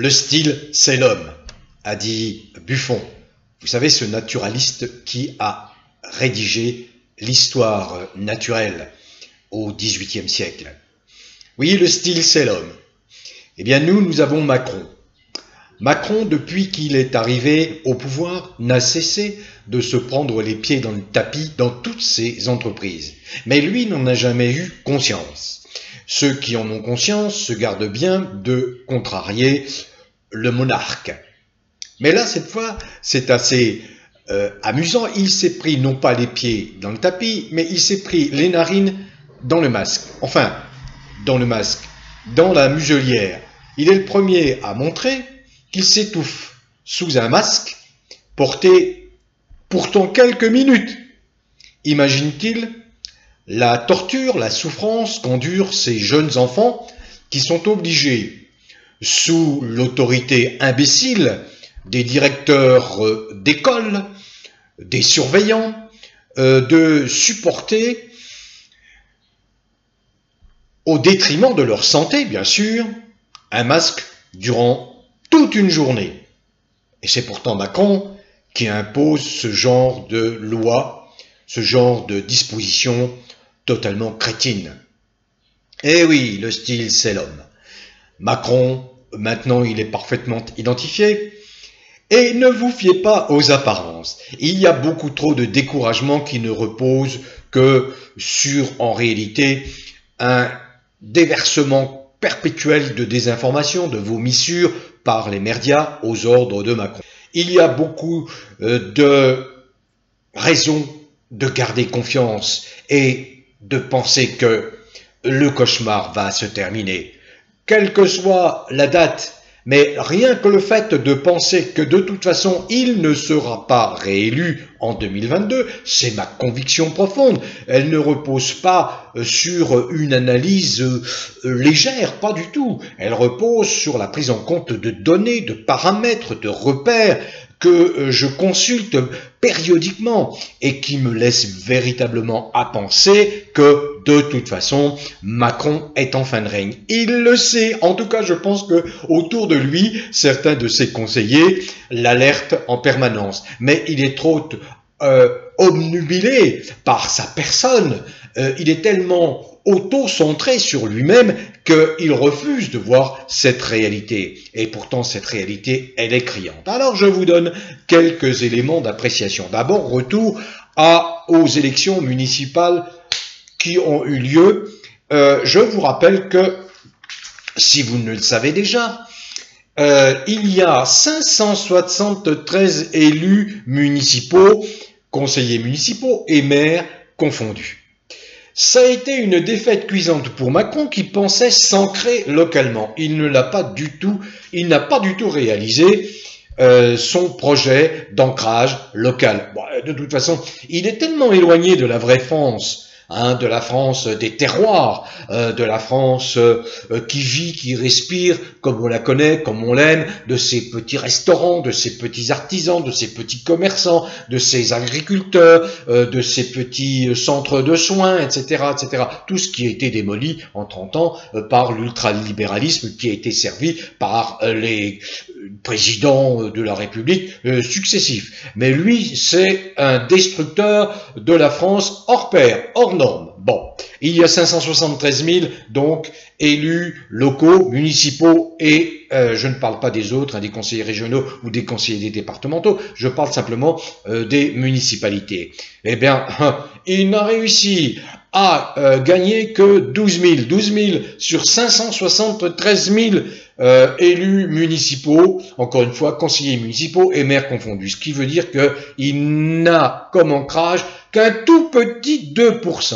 Le style, c'est l'homme, a dit Buffon. Vous savez, ce naturaliste qui a rédigé l'histoire naturelle au XVIIIe siècle. Oui, le style, c'est l'homme. Eh bien, nous, nous avons Macron. Macron, depuis qu'il est arrivé au pouvoir, n'a cessé de se prendre les pieds dans le tapis dans toutes ses entreprises. Mais lui n'en a jamais eu conscience. Ceux qui en ont conscience se gardent bien de contrarier le monarque. Mais là, cette fois, c'est assez euh, amusant. Il s'est pris non pas les pieds dans le tapis, mais il s'est pris les narines dans le masque. Enfin, dans le masque, dans la muselière. Il est le premier à montrer qu'il s'étouffe sous un masque porté pourtant quelques minutes. Imagine-t-il la torture, la souffrance qu'endurent ces jeunes enfants qui sont obligés, sous l'autorité imbécile des directeurs euh, d'école, des surveillants, euh, de supporter, au détriment de leur santé, bien sûr, un masque durant toute une journée. Et c'est pourtant Macron qui impose ce genre de loi, ce genre de disposition totalement crétine. Eh oui, le style, c'est l'homme. Macron, maintenant, il est parfaitement identifié. Et ne vous fiez pas aux apparences. Il y a beaucoup trop de découragement qui ne repose que sur, en réalité, un déversement perpétuel de désinformation, de vos missures par les médias aux ordres de Macron. Il y a beaucoup euh, de raisons de garder confiance et de penser que le cauchemar va se terminer. Quelle que soit la date mais rien que le fait de penser que de toute façon il ne sera pas réélu en 2022, c'est ma conviction profonde. Elle ne repose pas euh, sur une analyse euh, légère, pas du tout. Elle repose sur la prise en compte de données, de paramètres, de repères que euh, je consulte périodiquement et qui me laisse véritablement à penser que de toute façon Macron est en fin de règne. Il le sait. En tout cas, je pense que autour de lui, certains de ses conseillers l'alertent en permanence. Mais il est trop euh, obnubilé par sa personne. Euh, il est tellement auto-centré sur lui-même qu'il refuse de voir cette réalité. Et pourtant, cette réalité, elle est criante. Alors, je vous donne quelques éléments d'appréciation. D'abord, retour aux élections municipales qui ont eu lieu. Euh, je vous rappelle que, si vous ne le savez déjà, euh, il y a 573 élus municipaux, conseillers municipaux et maires confondus. Ça a été une défaite cuisante pour Macron qui pensait s'ancrer localement. Il ne l'a pas du tout, il n'a pas du tout réalisé euh, son projet d'ancrage local. de toute façon, il est tellement éloigné de la vraie France Hein, de la France des terroirs, euh, de la France euh, qui vit, qui respire comme on la connaît, comme on l'aime, de ses petits restaurants, de ses petits artisans, de ses petits commerçants, de ses agriculteurs, euh, de ses petits centres de soins, etc., etc. Tout ce qui a été démoli en 30 ans par l'ultralibéralisme qui a été servi par les présidents de la République successifs. Mais lui, c'est un destructeur de la France hors pair, hors Bon, il y a 573 000 donc élus locaux, municipaux et euh, je ne parle pas des autres, hein, des conseillers régionaux ou des conseillers départementaux, je parle simplement euh, des municipalités. Eh bien, il n'a réussi à euh, gagner que 12 000, 12 000 sur 573 000 élus municipaux, encore une fois, conseillers municipaux et maires confondus, ce qui veut dire qu'il n'a comme ancrage qu'un tout petit 2%.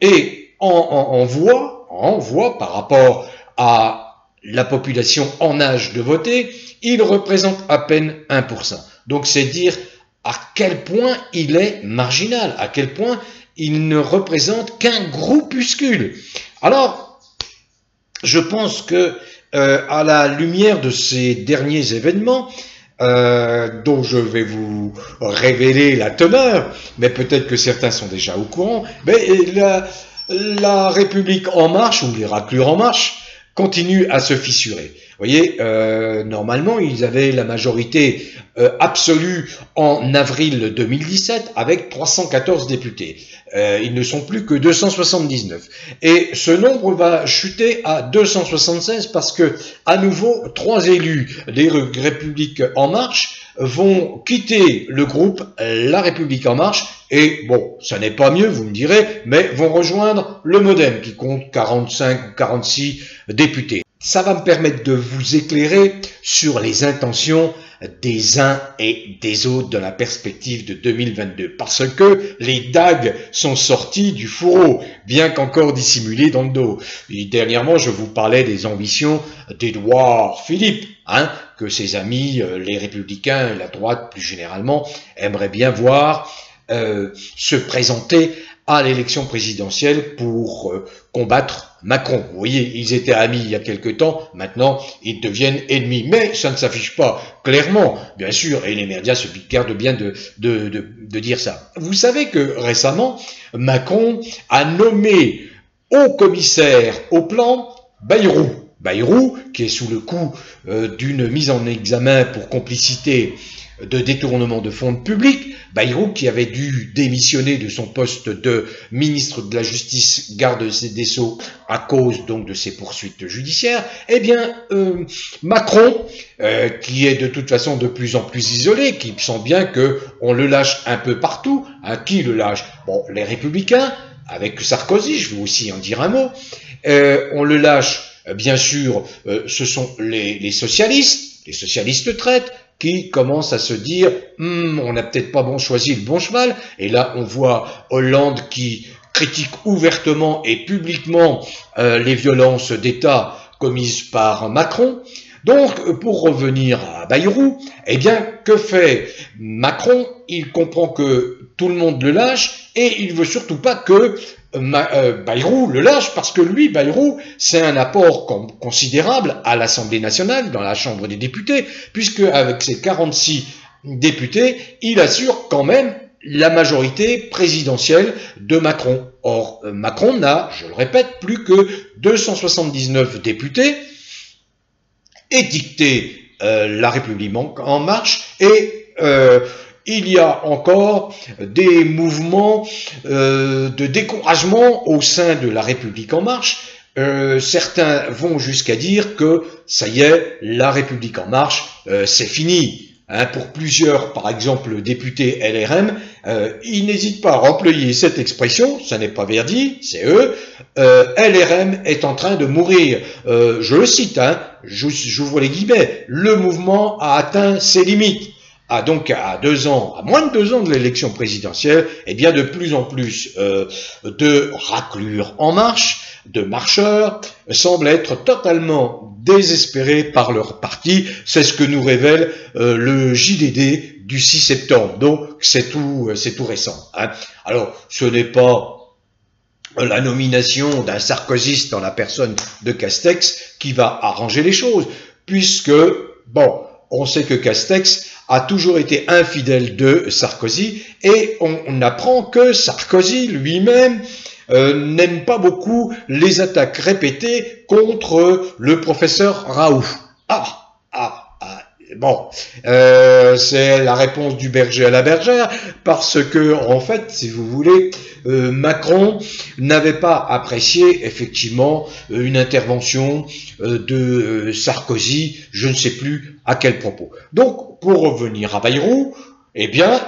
Et on, voit, on voit par rapport à la population en âge de voter, il représente à peine 1%. Donc c'est dire à quel point il est marginal, à quel point il ne représente qu'un groupuscule. Alors, je pense que euh, à la lumière de ces derniers événements, euh, dont je vais vous révéler la teneur, mais peut-être que certains sont déjà au courant, mais la, la République en marche, ou les raclures en marche, continue à se fissurer. Vous voyez, euh, normalement, ils avaient la majorité euh, absolue en avril 2017 avec 314 députés. Euh, ils ne sont plus que 279. Et ce nombre va chuter à 276 parce que, à nouveau, trois élus des Républiques En Marche vont quitter le groupe La République En Marche et, bon, ça n'est pas mieux, vous me direz, mais vont rejoindre le Modem qui compte 45 ou 46 députés. Ça va me permettre de vous éclairer sur les intentions des uns et des autres dans la perspective de 2022, parce que les dagues sont sorties du fourreau, bien qu'encore dissimulées dans le dos. Et dernièrement, je vous parlais des ambitions d'Édouard Philippe, hein, que ses amis, euh, les républicains la droite plus généralement, aimeraient bien voir euh, se présenter à l'élection présidentielle pour euh, combattre Macron. Vous voyez, ils étaient amis il y a quelque temps, maintenant ils deviennent ennemis. Mais ça ne s'affiche pas clairement, bien sûr, et les médias se gardent bien de, de, de, dire ça. Vous savez que récemment, Macron a nommé haut commissaire au plan Bayrou. Bayrou, qui est sous le coup euh, d'une mise en examen pour complicité de détournement de fonds publics, Bayrou, qui avait dû démissionner de son poste de ministre de la Justice, garde des Sceaux, à cause donc de ses poursuites judiciaires, eh bien, euh, Macron, euh, qui est de toute façon de plus en plus isolé, qui sent bien que on le lâche un peu partout, à qui le lâche? Bon, les Républicains, avec Sarkozy, je vais aussi en dire un mot, euh, on le lâche bien sûr, ce sont les, les, socialistes, les socialistes traitent, qui commence à se dire hm, on n'a peut-être pas bon choisi le bon cheval. Et là, on voit Hollande qui critique ouvertement et publiquement euh, les violences d'État commises par Macron. Donc, pour revenir à Bayrou, eh bien, que fait Macron? Il comprend que tout le monde le lâche et il veut surtout pas que Bayrou le lâche parce que lui, Bayrou, c'est un apport considérable à l'Assemblée nationale, dans la Chambre des députés, puisque avec ses 46 députés, il assure quand même la majorité présidentielle de Macron. Or, euh, Macron n'a, je le répète, plus que 279 députés, édicté euh, la République en marche et il y a encore des mouvements euh, de découragement au sein de la République en marche. Euh, certains vont jusqu'à dire que ça y est, la République en marche, euh, c'est fini. Hein, pour plusieurs, par exemple, députés LRM, ils n'hésitent pas à employer cette expression, ça n'est pas Verdi, c'est eux, LRM est en train de mourir. je le cite, hein, j'ouvre les guillemets, le mouvement a atteint ses limites à donc à deux ans, à moins de deux ans de l'élection présidentielle, eh bien de plus en plus euh, de raclures en marche, de marcheurs, semblent être totalement désespérés par leur parti. C'est ce que nous révèle euh, le JDD du 6 septembre. Donc c'est tout, c'est tout récent. Hein. Alors ce n'est pas la nomination d'un sarkozyste dans la personne de Castex qui va arranger les choses, puisque bon, on sait que Castex a toujours été infidèle de Sarkozy et on, apprend que Sarkozy lui-même euh, n'aime pas beaucoup les attaques répétées contre le professeur Raoult. Ah, Bon, euh, c'est la réponse du berger à la bergère, parce que en fait, si vous voulez, euh, Macron n'avait pas apprécié effectivement une intervention euh, de Sarkozy, je ne sais plus à quel propos. Donc, pour revenir à Bayrou, eh bien,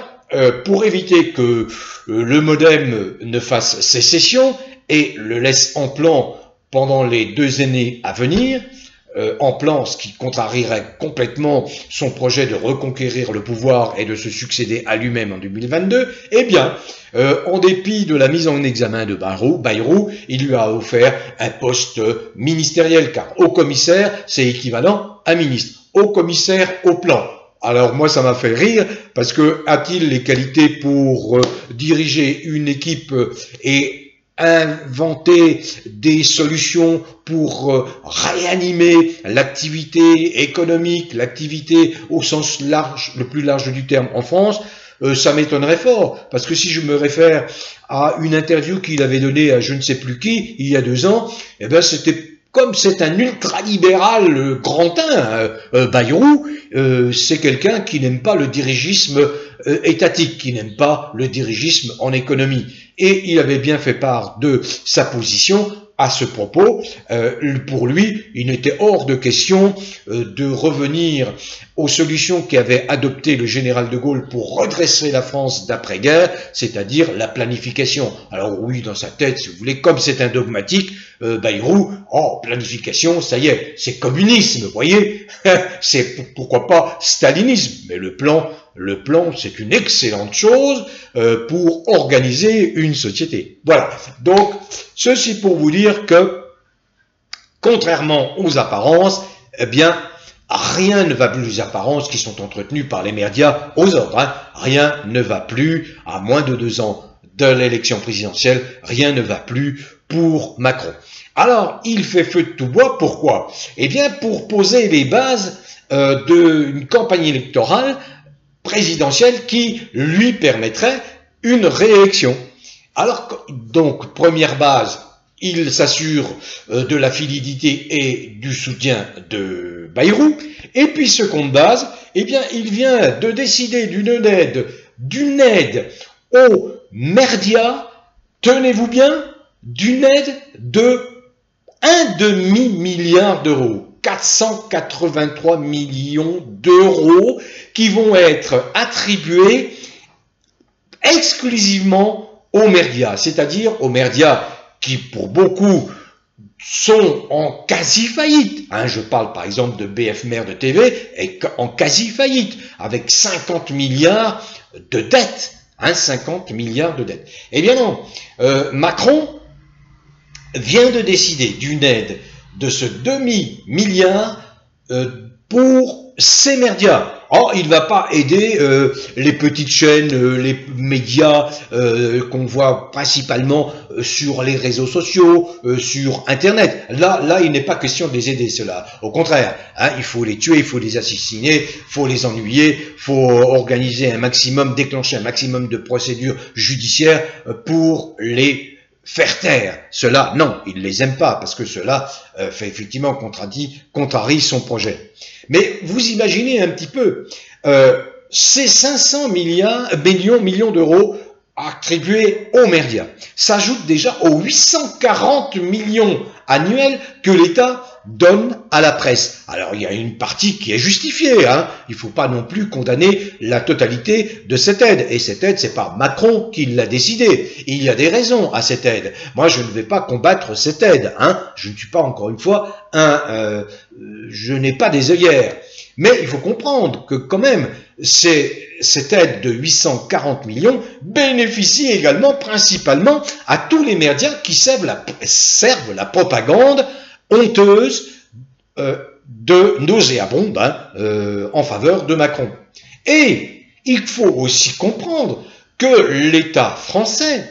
pour éviter que le MoDem ne fasse sécession et le laisse en plan pendant les deux années à venir, euh, en plan, ce qui contrarierait complètement son projet de reconquérir le pouvoir et de se succéder à lui-même en 2022, eh bien, euh, en dépit de la mise en examen de Bayrou, Bayrou, il lui a offert un poste ministériel, car haut commissaire, c'est équivalent à ministre. Haut commissaire au plan. Alors moi ça m'a fait rire parce que a-t-il les qualités pour euh, diriger une équipe et inventer des solutions pour euh, réanimer l'activité économique, l'activité au sens large, le plus large du terme en France, euh, ça m'étonnerait fort, parce que si je me réfère à une interview qu'il avait donnée à je ne sais plus qui, il y a deux ans, eh ben c'était comme c'est un ultralibéral euh, euh, Bayrou, c'est quelqu'un qui n'aime pas le dirigisme étatique, qui n'aime pas le dirigisme en économie. Et il avait bien fait part de sa position à ce propos. Euh, pour lui, il n'était hors de question euh, de revenir aux solutions qu'avait adoptées le général de Gaulle pour redresser la France d'après-guerre, c'est-à-dire la planification. Alors oui, dans sa tête, si vous voulez, comme c'est un dogmatique, euh, Bayrou, oh, planification, ça y est, c'est communisme, voyez C'est pourquoi pas stalinisme, mais le plan le plan, c'est une excellente chose euh, pour organiser une société. Voilà. Donc, ceci pour vous dire que, contrairement aux apparences, eh bien, rien ne va plus les apparences qui sont entretenues par les médias aux ordres. Hein. Rien ne va plus, à moins de deux ans de l'élection présidentielle, rien ne va plus pour Macron. Alors, il fait feu de tout bois, pourquoi? Eh bien, pour poser les bases euh, d'une campagne électorale présidentielle qui lui permettrait une réélection. Alors, donc, première base, il s'assure euh, de la fidélité et du soutien de Bayrou. Et puis, seconde base, eh bien, il vient de décider d'une aide, d'une aide aux merdia, tenez-vous bien, d'une aide de un demi-milliard d'euros. 483 millions d'euros qui vont être attribués exclusivement aux médias, c'est-à-dire aux médias qui, pour beaucoup, sont en quasi-faillite. Hein, je parle par exemple de BF Mère de TV, est en quasi-faillite, avec 50 milliards de dettes. Hein, 50 milliards de dettes. Eh bien non, euh, Macron vient de décider d'une aide de ce demi-milliard euh, pour ces médias. Oh, il ne va pas aider euh, les petites chaînes, euh, les médias qu'on voit principalement sur les réseaux sociaux, sur Internet. Là, là, il n'est pas question de les aider, cela. Au contraire, hein, il faut les tuer, il faut les assassiner, il faut les ennuyer, il faut organiser un maximum, déclencher un maximum de procédures judiciaires pour les faire taire. Cela, non, il ne les aime pas, parce que cela euh, fait effectivement contradit, contrarie son projet. Mais vous imaginez un petit peu, euh, ces 500 milliards, millions, millions d'euros attribués aux médias s'ajoutent déjà aux 840 millions annuels que l'État donne à la presse. Alors il y a une partie qui est justifiée, hein. il ne faut pas non plus condamner la totalité de cette aide. Et cette aide, c'est pas Macron qui l'a décidé. Il y a des raisons à cette aide. Moi, je ne vais pas combattre cette aide. Hein. Je ne suis pas, encore une fois, un... Euh, je n'ai pas des œillères. Mais il faut comprendre que quand même, cette aide de 840 millions bénéficie également principalement à tous les médias qui servent la propagande honteuse euh, de nauséabonde hein, euh, en faveur de Macron. Et il faut aussi comprendre que l'État français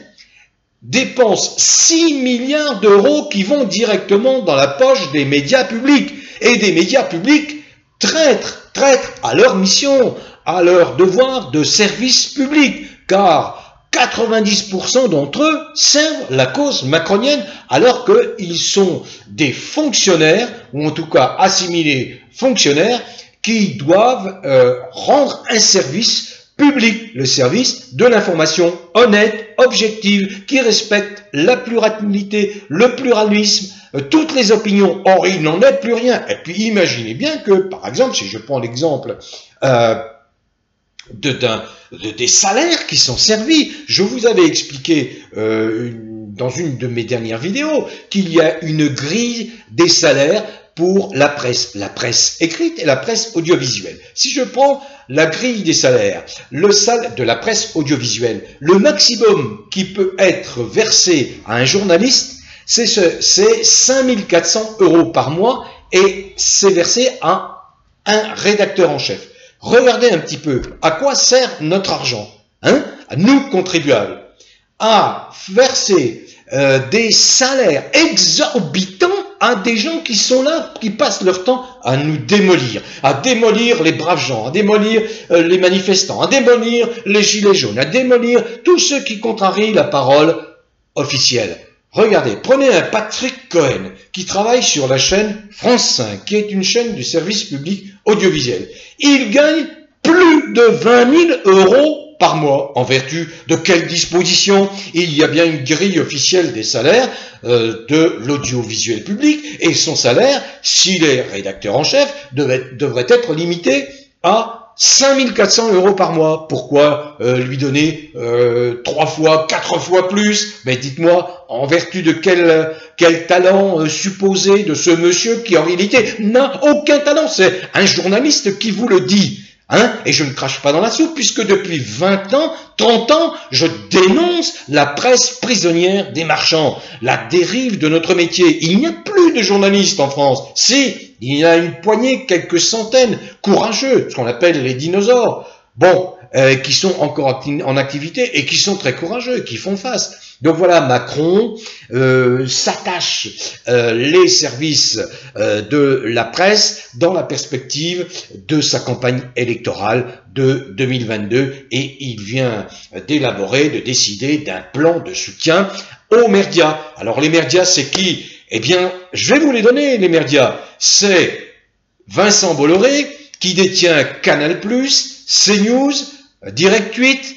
dépense 6 milliards d'euros qui vont directement dans la poche des médias publics. Et des médias publics traîtres, traîtres à leur mission, à leur devoir de service public, car 90% d'entre eux servent la cause macronienne alors qu'ils sont des fonctionnaires, ou en tout cas assimilés fonctionnaires, qui doivent euh, rendre un service public, le service de l'information honnête, objective, qui respecte la pluralité, le pluralisme, euh, toutes les opinions. Or, il n'en est plus rien. Et puis, imaginez bien que, par exemple, si je prends l'exemple euh, de, des salaires qui sont servis. Je vous avais expliqué euh, dans une de mes dernières vidéos qu'il y a une grille des salaires pour la presse, la presse écrite et la presse audiovisuelle. Si je prends la grille des salaires, le salaire de la presse audiovisuelle, le maximum qui peut être versé à un journaliste, c'est ce, c'est 5400 euros par mois et c'est versé à un rédacteur en chef. Regardez un petit peu à quoi sert notre argent, hein, à nous contribuables, à verser euh, des salaires exorbitants à des gens qui sont là, qui passent leur temps à nous démolir, à démolir les braves gens, à démolir euh, les manifestants, à démolir les gilets jaunes, à démolir tous ceux qui contrarient la parole officielle. Regardez, prenez un Patrick Cohen qui travaille sur la chaîne France 5, qui est une chaîne du service public audiovisuel. Il gagne plus de 20 000 euros par mois. En vertu de quelle disposition? Il y a bien une grille officielle des salaires euh, de l'audiovisuel public et son salaire, s'il est rédacteur en chef, devrait être limité à 5400 euros par mois. Pourquoi euh, lui donner euh, trois fois, quatre fois plus? Mais dites-moi, en vertu de quel, quel talent euh, supposé de ce monsieur qui en réalité n'a aucun talent? C'est un journaliste qui vous le dit. Hein? Et je ne crache pas dans la soupe, puisque depuis 20 ans, 30 ans, je dénonce la presse prisonnière des marchands, la dérive de notre métier. Il n'y a plus de journalistes en France. Si, il y a une poignée, quelques centaines, courageux, ce qu'on appelle les dinosaures. Bon, euh, qui sont encore en activité et qui sont très courageux, qui font face. Donc voilà, Macron euh, s'attache euh, les services euh, de la presse dans la perspective de sa campagne électorale de 2022 et il vient d'élaborer, de décider d'un plan de soutien aux médias. Alors les médias, c'est qui? Eh bien, je vais vous les donner, les médias. C'est Vincent Bolloré qui détient Canal+, CNews, Direct 8,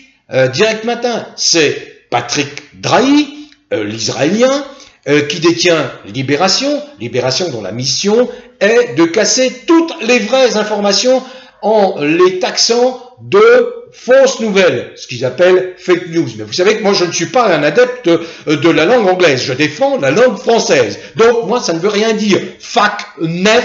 Direct Matin. C'est Patrick Drahi, euh, l'Israélien, euh, qui détient Libération, Libération dont la mission est de casser toutes les vraies informations en les taxant de fausses nouvelles, ce qu'ils appellent fake news. Mais vous savez que moi je ne suis pas un adepte euh, de la langue anglaise, je défends la langue française. Donc moi ça ne veut rien dire fac nev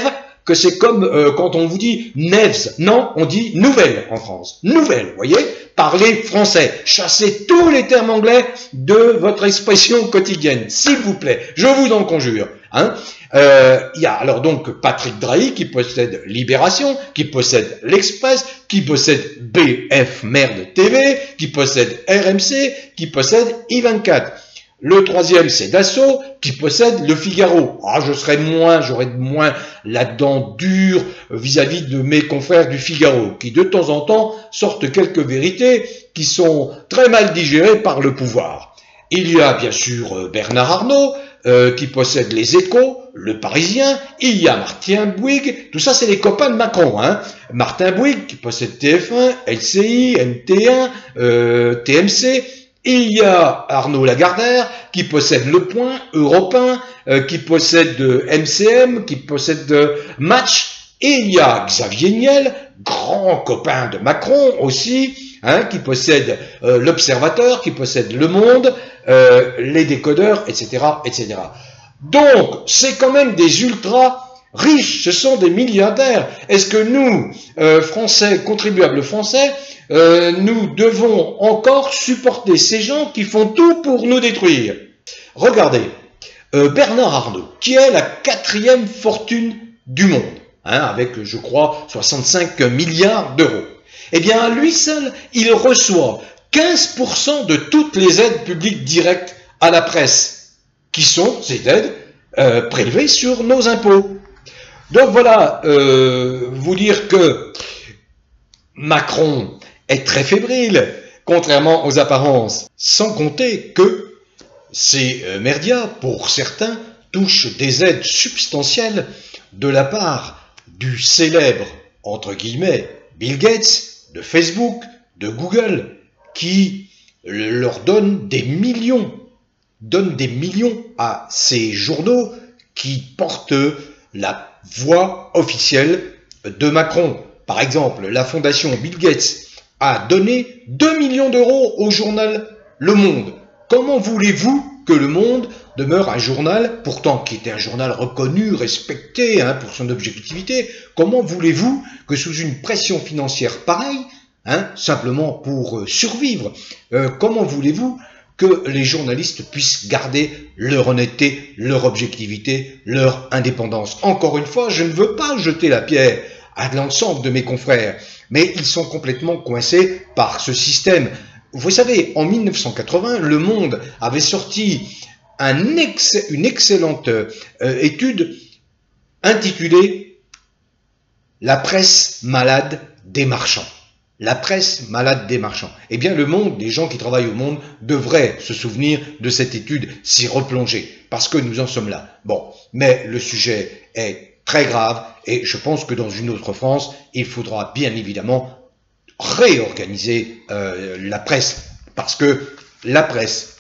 que c'est comme quand on vous dit nevs. Non, on dit nouvelle en France. Nouvelle, voyez Parlez français. Chassez tous les termes anglais de votre expression quotidienne, s'il vous plaît. Je vous en conjure. Hein euh, il y a alors donc Patrick Drahi qui possède Libération, qui possède l'Express, qui possède BF Merde TV, qui possède RMC, qui possède I24. Le troisième, c'est Dassault, qui possède le Figaro. Ah, je serais moins, j'aurais moins la dent dure vis-à-vis de mes confrères du Figaro, qui de temps en temps sortent quelques vérités qui sont très mal digérées par le pouvoir. Il y a bien sûr euh, Bernard Arnault, euh, qui possède les échos, le Parisien, il y a Martin Bouygues, tout ça c'est les copains de Macron. Hein. Martin Bouygues qui possède TF1, LCI, NT1, euh, TMC, il y a Arnaud Lagardère qui possède Le Point, Europe euh, qui possède MCM, qui possède Match. Et il y a Xavier Niel, grand copain de Macron aussi, hein, qui possède euh, l'Observateur, qui possède Le Monde, euh, les décodeurs, etc., etc. Donc, c'est quand même des ultras riches, ce sont des milliardaires. Est-ce que nous, Français, contribuables français, euh, nous devons encore supporter ces gens qui font tout pour nous détruire? Regardez, euh, Bernard Arnault, qui est la quatrième fortune du monde, hein, avec, je crois, 65 milliards d'euros. Eh bien, lui seul, il reçoit 15% de toutes les aides publiques directes à la presse, qui sont ces aides euh, prélevées sur nos impôts. Donc voilà, vous dire que Macron est très fébrile, contrairement aux apparences. Sans compter que ces euh, merdias, pour certains, touchent des aides substantielles de la part du célèbre, entre guillemets, Bill Gates, de Facebook, de Google, qui leur donne des millions, donne des millions à ces journaux qui portent la voix officielle de Macron. Par exemple, la fondation Bill Gates a donné 2 millions d'euros au journal Le Monde. Comment voulez-vous que Le Monde demeure un journal, pourtant qui était un journal reconnu, respecté hein, pour son objectivité, comment voulez-vous que sous une pression financière pareille, hein, simplement pour euh, survivre, euh, comment voulez-vous que les journalistes puissent garder leur honnêteté, leur objectivité, leur indépendance. Encore une fois, je ne veux pas jeter la pierre à l'ensemble de mes confrères, mais ils sont complètement coincés par ce système. Vous savez, en 1980, Le Monde avait sorti une excellente euh, étude intitulée La presse malade des marchands. La presse malade des marchands. Eh bien, le monde, les gens qui travaillent au monde, devraient se souvenir de cette étude, s'y replonger, parce que nous en sommes là. Bon, mais le sujet est très grave, et je pense que dans une autre France, il faudra bien évidemment réorganiser euh, la presse, parce que la presse,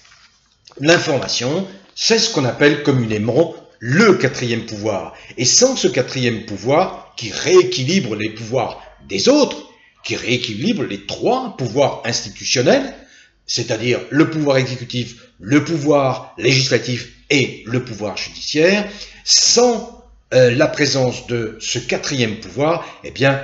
l'information, c'est ce qu'on appelle communément le quatrième pouvoir. Et sans ce quatrième pouvoir, qui rééquilibre les pouvoirs des autres, qui rééquilibre les trois pouvoirs institutionnels, c'est-à-dire le pouvoir exécutif, le pouvoir législatif et le pouvoir judiciaire, sans euh, la présence de ce quatrième pouvoir, eh bien,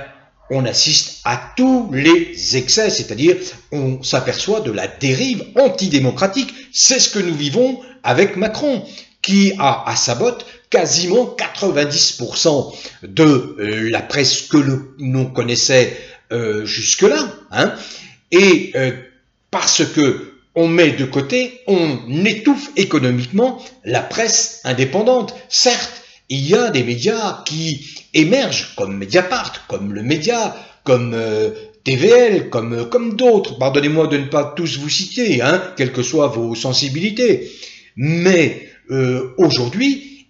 on assiste à tous les excès, c'est-à-dire on s'aperçoit de la dérive antidémocratique. C'est ce que nous vivons avec Macron, qui a à sa botte quasiment 90% de euh, la presse que l'on connaissait euh, jusque-là, hein, et euh, parce que on met de côté, on étouffe économiquement la presse indépendante. Certes, il y a des médias qui émergent comme Mediapart, comme le Média, comme euh, TVL, comme, comme d'autres. Pardonnez-moi de ne pas tous vous citer, hein, quelles que soient vos sensibilités. Mais aujourd'hui,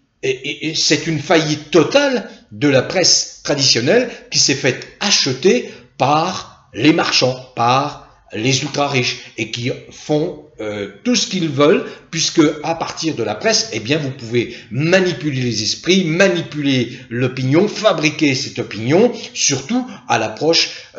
c'est une faillite totale de la presse traditionnelle qui s'est faite acheter par les marchands, par les ultra riches et qui font euh, tout ce qu'ils veulent puisque à partir de la presse, eh bien vous pouvez manipuler les esprits, manipuler l'opinion, fabriquer cette opinion, surtout à l'approche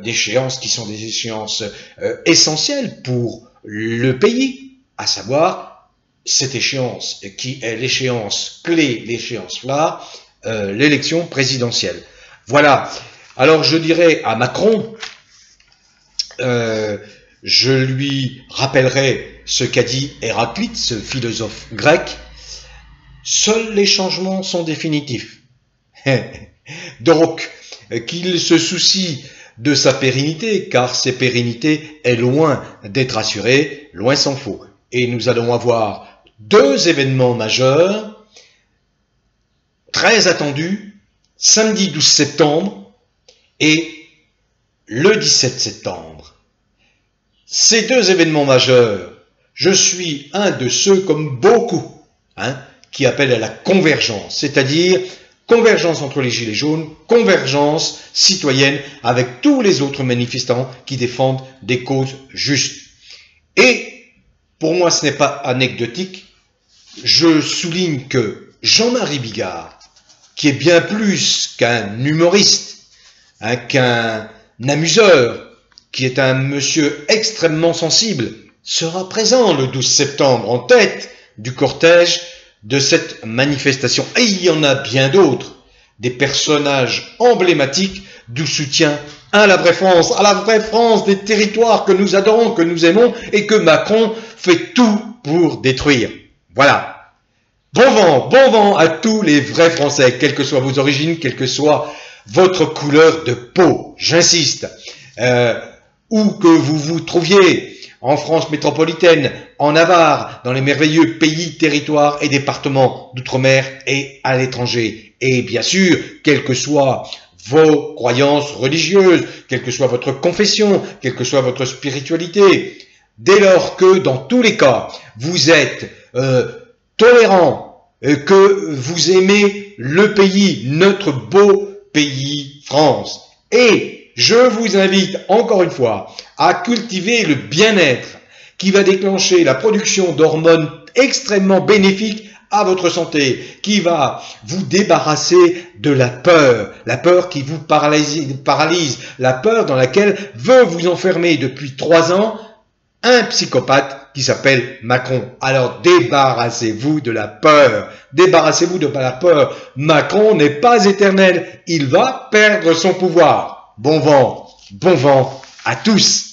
d'échéances qui sont des échéances euh, essentielles pour le pays, à savoir cette échéance qui est l'échéance clé, l'échéance là, euh, l'élection présidentielle. Voilà. Alors je dirais à Macron, euh, je lui rappellerai ce qu'a dit Héraclite, ce philosophe grec, seuls les changements sont définitifs. Donc, qu'il se soucie de sa pérennité, car cette pérennité est loin d'être assurée, loin s'en faut. Et nous allons avoir deux événements majeurs, très attendus, samedi 12 septembre, et le 17 septembre. Ces deux événements majeurs, je suis un de ceux comme beaucoup hein, qui appellent à la convergence, c'est-à-dire convergence entre les Gilets jaunes, convergence citoyenne avec tous les autres manifestants qui défendent des causes justes. Et pour moi, ce n'est pas anecdotique, je souligne que Jean-Marie Bigard, qui est bien plus qu'un humoriste, Qu'un amuseur, qui est un monsieur extrêmement sensible, sera présent le 12 septembre en tête du cortège de cette manifestation. Et il y en a bien d'autres, des personnages emblématiques du soutien à la vraie France, à la vraie France des territoires que nous adorons, que nous aimons et que Macron fait tout pour détruire. Voilà. Bon vent, bon vent à tous les vrais Français, quelles que soient vos origines, quelles que soient votre couleur de peau, j'insiste, euh, où que vous vous trouviez, en France métropolitaine, en Navarre, dans les merveilleux pays, territoires et départements d'outre-mer et à l'étranger. Et bien sûr, quelles que soient vos croyances religieuses, quelle que soit votre confession, quelle que soit votre spiritualité, dès lors que dans tous les cas, vous êtes euh, tolérant, euh, que vous aimez le pays, notre beau pays France. Et je vous invite encore une fois à cultiver le bien-être qui va déclencher la production d'hormones extrêmement bénéfiques à votre santé, qui va vous débarrasser de la peur, la peur qui vous paralyse, la peur dans laquelle veut vous enfermer depuis trois ans un psychopathe qui s'appelle Macron. Alors débarrassez-vous de la peur. Débarrassez-vous de la peur. Macron n'est pas éternel. Il va perdre son pouvoir. Bon vent, bon vent à tous.